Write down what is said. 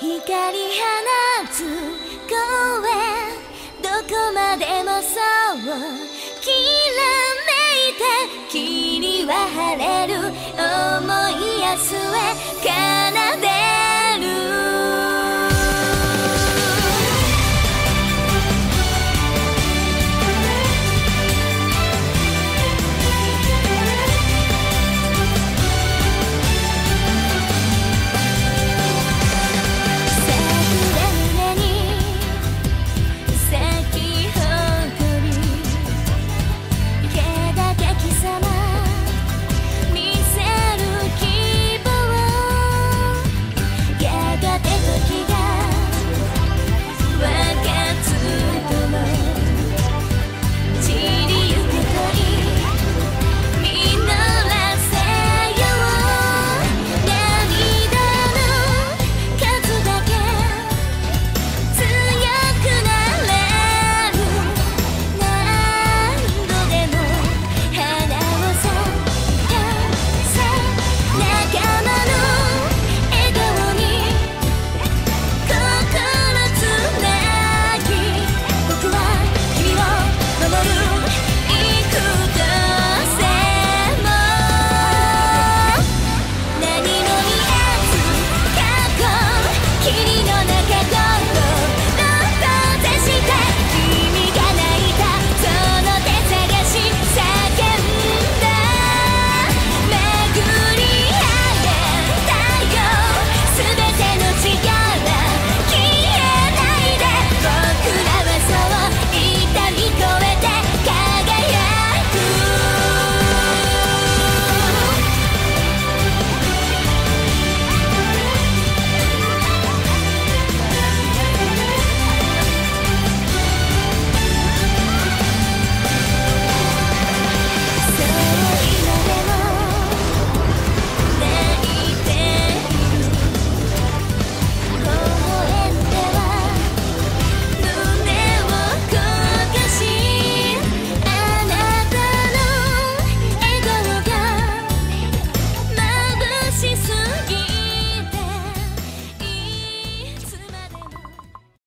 光放つ声どこまでもそうきらめいて君は晴れる思いやすえ奏で